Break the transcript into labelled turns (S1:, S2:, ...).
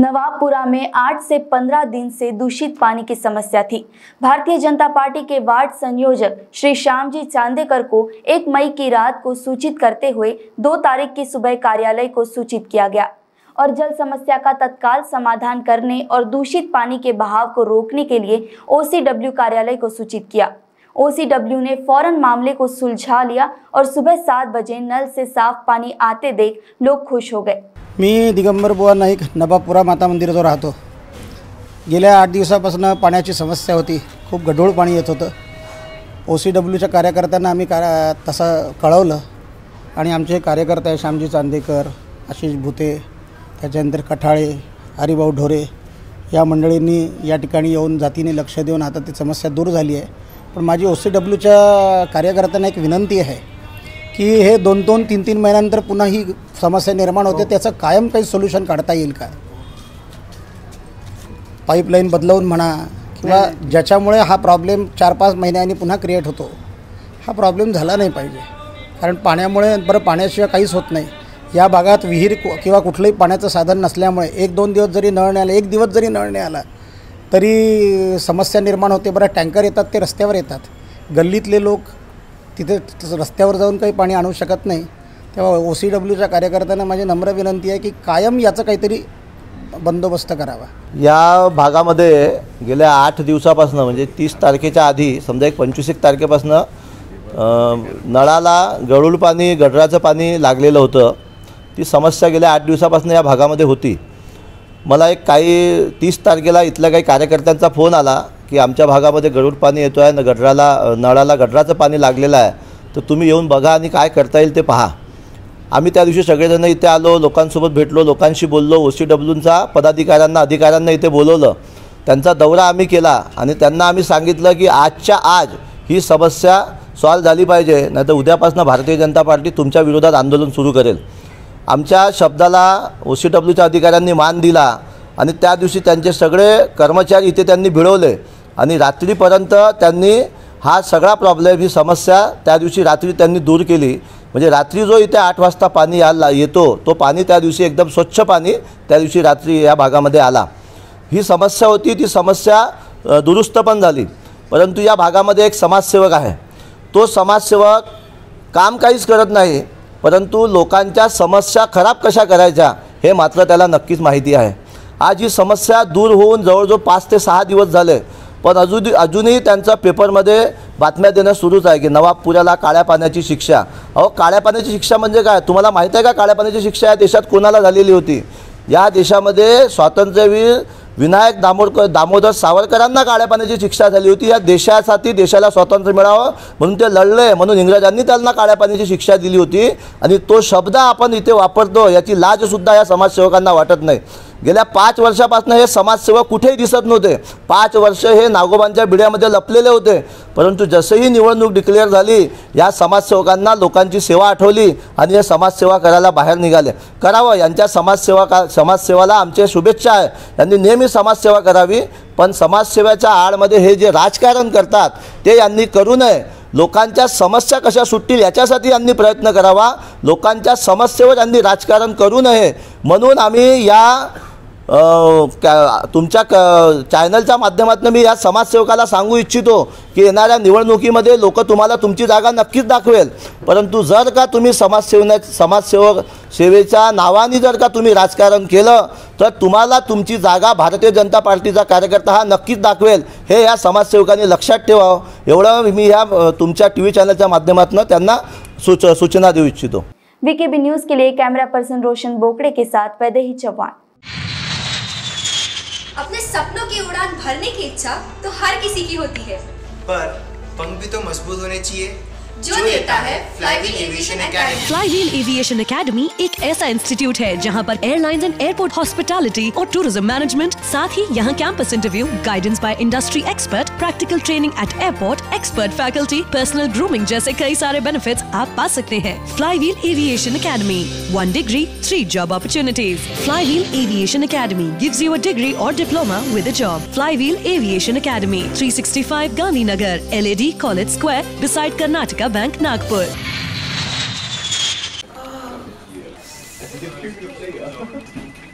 S1: नवाबपुरा में 8 से 15 दिन से दूषित पानी की समस्या थी। भारतीय जनता पार्टी के वार्ड संयोजक श्री श्यामजी चांदेकर को 1 मई की रात को सूचित करते हुए 2 तारीख की सुबह कार्यालय को सूचित किया गया और जल समस्या का तत्काल समाधान करने और दूषित पानी के बहाव को रोकने के लिए ओसीडब्ल्यू कार्यालय को सूचित किया। ओसीडब्ल्यू ने फौरन मामले को सुलझा लिया और सुबह सात बजे नल से साफ पानी आते देख लोग खुश हो गए।
S2: मी दिगंबर बुवा नाईक नबापुरा माता मंदिराजवळ राहतो. गेल्या आठ दिवसापासून पाण्याची समस्या होती. खूप गढूळ पाणी येत होतं. ओ सी डब्ल्यूच्या कार्यकर्त्यांना आम्ही का तसं कळवलं आणि आमचे कार्यकर्ते श्यामजी चांदेकर आशिष भुते त्याच्यानंतर कठाळे हरिभाऊ ढोरे या मंडळींनी या ठिकाणी येऊन जातीने लक्ष देऊन आता ती समस्या दूर झाली आहे. पण माझी ओ सी डब्ल्यूच्या कार्यकर्त्यांना एक विनंती आहे की हे दोन दोन तीन तीन महिन्यानंतर पुन्हा ही समस्या निर्माण होते त्याचं कायम काही सोल्युशन काढता येईल का? पाईपलाईन बदलवून म्हणा किंवा ज्याच्यामुळे हा प्रॉब्लेम चार पाच महिन्यांनी पुन्हा क्रिएट होतो हा प्रॉब्लेम झाला नाही पाहिजे. कारण पाण्यामुळे बरं पाण्याशिवाय काहीच होत नाही. या भागात विहीर किंवा कुठलंही पाण्याचं साधन नसल्यामुळे एक दोन दिवस जरी नळ नाही आला एक दिवस जरी नळ नाही आला तरी समस्या निर्माण होते. बरं टँकर येतात ते रस्त्यावर येतात. गल्लीतले लोक तिथे रस्त्यावर जाऊन काही पाणी आणू शकत नाही. तेव्हा ओ सी डब्ल्यूच्या कार्यकर्त्यांना माझी नम्र विनंती आहे की कायम याचं काहीतरी बंदोबस्त करावा.
S3: या भागामध्ये गेल्या आठ दिवसापासून म्हणजे तीस तारखेच्या आधी समजा एक पंचवीस एक तारखेपासून नळाला गळूळ पाणी गडराचं पाणी लागलेलं होतं. ती समस्या गेल्या आठ दिवसापासून या भागामध्ये होती. मला एक काही तीस तारखेला इथल्या काही कार्यकर्त्यांचा फोन आला की आमच्या भागामध्ये गळूळ पाणी येतो आहे न गडराला नळाला गडराचं पाणी लागलेलं आहे. तर तुम्ही येऊन बघा आणि काय करता येईल ते पहा. आम्ही त्या दिवशी सगळेजण इथे आलो लोकांसोबत भेटलो लोकांशी बोललो ओ सी डब्ल्यूंचा पदाधिकाऱ्यांना अधिकाऱ्यांना इथे बोलवलं. त्यांचा दौरा आम्ही केला आणि त्यांना आम्ही सांगितलं की आजच्या आज ही समस्या सॉल्व झाली पाहिजे नाहीतर उद्यापासून भारतीय जनता पार्टी तुमच्या विरोधात आंदोलन सुरू करेल. आमच्या शब्दाला ओ सी डब्ल्यूच्या अधिकाऱ्यांनी मान दिला आणि त्या दिवशी त्यांचे सगळे कर्मचारी इथे त्यांनी भिडवले. आणि रात्रीपर्यंत त्यांनी हा सगळा प्रॉब्लेम ही समस्या त्या दिवशी रात्री त्यांनी दूर केली. म्हणजे रात्री जो इथे आठ वाजता पाणी यायला येतो तो पाणी त्या दिवशी एकदम स्वच्छ पाणी त्या दिवशी रात्री या भागामध्ये आला. ही समस्या होती ती समस्या दुरुस्त पण झाली. परंतु या भागामध्ये एक समाजसेवक आहे. तो समाजसेवक काम काहीच करत नाही. परंतु लोकांच्या समस्या खराब कशा करायच्या हे मात्र त्याला नक्कीच माहिती आहे. आज ही समस्या दूर होऊन जवळजवळ पाच ते सहा दिवस झाले पण अजून अजूनही त्यांचा पेपरमध्ये बातम्या देणं सुरूच आहे की नवाबपुऱ्याला काळ्या पाण्याची शिक्षा. अहो काळ्या पाण्याची शिक्षा म्हणजे काय? तुम्हाला माहीत आहे का काळ्या पाण्याची शिक्षा या देशात कोणाला झालेली होती? या देशामध्ये स्वातंत्र्यवीर विनायक दामोदकर दामोदर सावरकरांना काळ्या पाण्याची शिक्षा झाली होती. या देशासाठी देशाला स्वातंत्र्य मिळावं म्हणून ते लढले म्हणून इंग्रजांनी त्यांना काळ्या पाण्याची शिक्षा दिली होती. आणि तो शब्द आपण इथे वापरतो याची लाजसुद्धा या समाजसेवकांना वाटत नाही. गेल्या पाच वर्षापासून हे समाजसेवक कुठेही दिसत नव्हते. पाच वर्ष हे नागोबांच्या बिड्यामध्ये लपलेले होते. परंतु जसंही निवडणूक डिक्लेअर झाली या समाजसेवकांना लोकांची सेवा आठवली आणि हे समाजसेवा करायला बाहेर निघाले. करावं यांच्या समाजसेवा का समाजसेवाला आमचे शुभेच्छा आहे. यांनी नेहमी समाजसेवा करावी पण समाजसेवेच्या आडमध्ये हे जे राजकारण करतात ते यांनी करू नये. लोकांच्या समस्या कशा सुटतील याच्यासाठी यांनी प्रयत्न करावा. लोकांच्या समस्येवर यांनी राजकारण करू नये. म्हणून आम्ही या तुमच्या क चॅनलच्या माध्यमातून मी या समाजसेवकाला सांगू इच्छितो की येणाऱ्या निवडणुकीमध्ये लोक तुम्हाला तुमची जागा नक्कीच दाखवेल. परंतु जर का तुम्ही समाजसेवना समाजसेवक सेवेच्या नावाने जर का तुम्ही राजकारण केलं तर तुम्हाला तुमची जागा भारतीय जनता पार्टीचा कार्यकर्ता हा नक्कीच दाखवेल. हे या समाजसेवकांनी लक्षात ठेवावं. एवढं मी ह्या तुमच्या टी व्ही चॅनलच्या माध्यमातून त्यांना सूच सूचना देऊ इच्छितो.
S1: वीकेबी न्यूज के लिए कैमरा पर्सन रोशन बोकड़े के साथ वैदेही चौहान
S4: अपने सपनों की उड़ान भरने की इच्छा तो हर किसी की होती है।
S5: पर पंख भी तो मज़बूत होने चाहिए।
S4: जो देता है Flywheel Aviation Academy
S6: Flywheel Aviation Academy एक ऐसा इंस्टीट्यूट है जहाँ पर एयरलाइंस एंड एयरपोर्ट हॉस्पिटलिटी और टूरिज़्म मैनेजमेंट साथ ही यहाँ campus interview guidance by industry expert practical training at airport expert faculty personal grooming जैसे कई सारे बेनिफिट आप पा सकते हैं। Flywheel Aviation Academy one degree three job opportunities Flywheel Aviation Academy gives you a degree और diploma with a job fly wheel aviation academy three sixty five Gandhinagar L A D college square decide Karnataka bank Nagpur